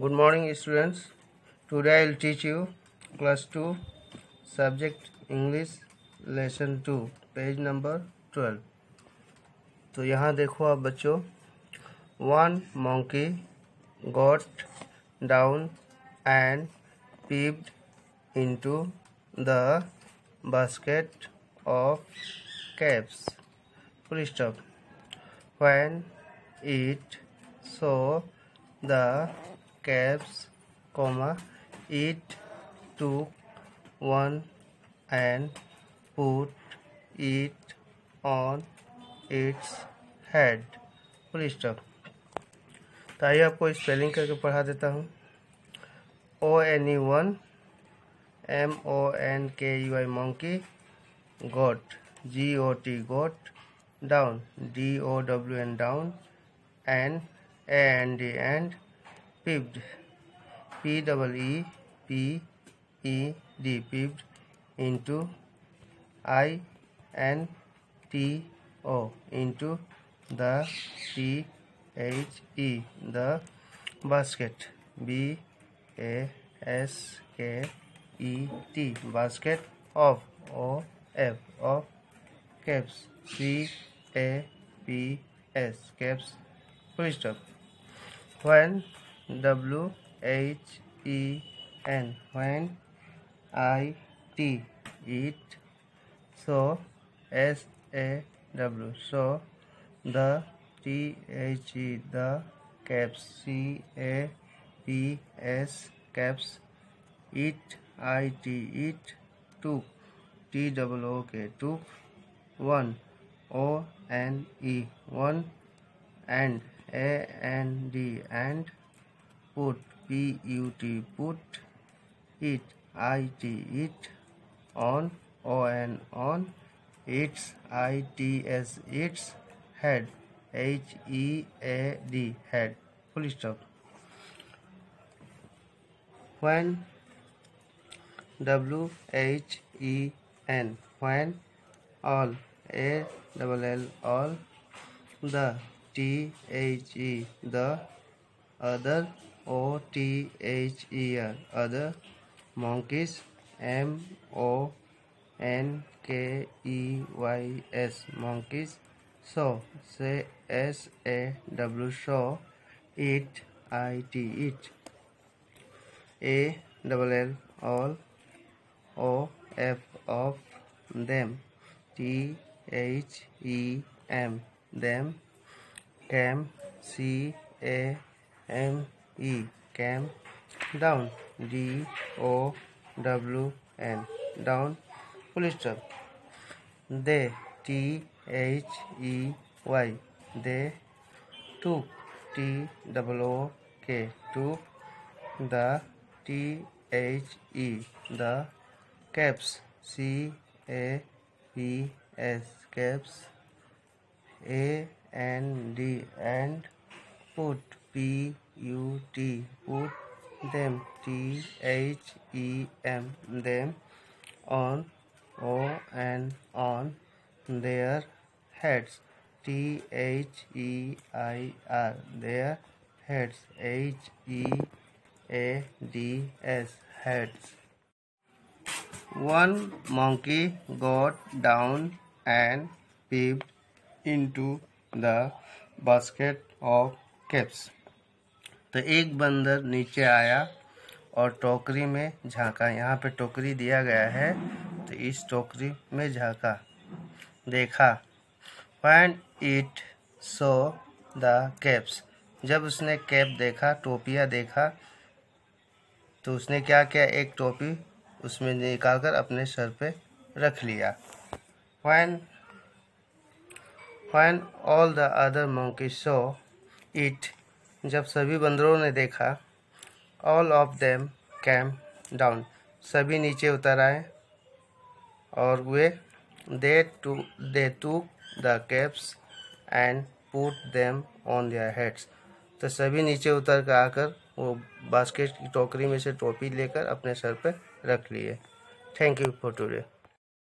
good morning students today i will teach you class 2 subject english lesson 2 page number 12 तो यहाँ देखो आप बच्चों one monkey got down and peeped into the basket of caps full stop when it saw the caps, comma, it took one and put it on its head. Full stop. तो आइए आपको spelling करके पढ़ा देता हूँ। O N E one M O N K U I monkey got G O T got down D O W N down N A N D and peeped p double e p e d peeped into i n t o into the t h e the basket. B a s k e t basket of o f of caps. C a p s caps. Full stop when W H E N. When I T it so S A W. So the T H E the caps C A P S caps. It I T it took T W O K took one. O N E one. And A N D and put p u t put it i t it on o n on its i t s its head h e a d head full stop. When w h e n when all a double l all the t h e the other O T H E R other monkeys M O N K E Y S monkeys so say S A W show it I T it A double L all O F of them T H E M them cam C A M E cam down D O W N down full stop they T H E Y they took T double O K took the T H E the caps C A P S caps A N D and put P U T put them T H E M them on O and on their heads. T H E I R their heads. H E A D S heads. One monkey got down and peeped into the basket of caps तो एक बंदर नीचे आया और टोकरी में झांका। यहाँ पे टोकरी दिया गया है तो इस टोकरी में झांका। देखा। When it saw the caps जब उसने कैप देखा, टोपिया देखा तो उसने क्या किया? एक टोपी उसमें निकाल कर अपने सर पे रख लिया। When when all the other monkey saw it जब सभी बंदरों ने देखा all of them came down सभी नीचे उतर आए और वे they to they to the caps and put them on their heads तो सभी नीचे उतर कर आकर वो बास्केट की टोकरी में से टोपी लेकर अपने सर पर रख लिए। Thank you for today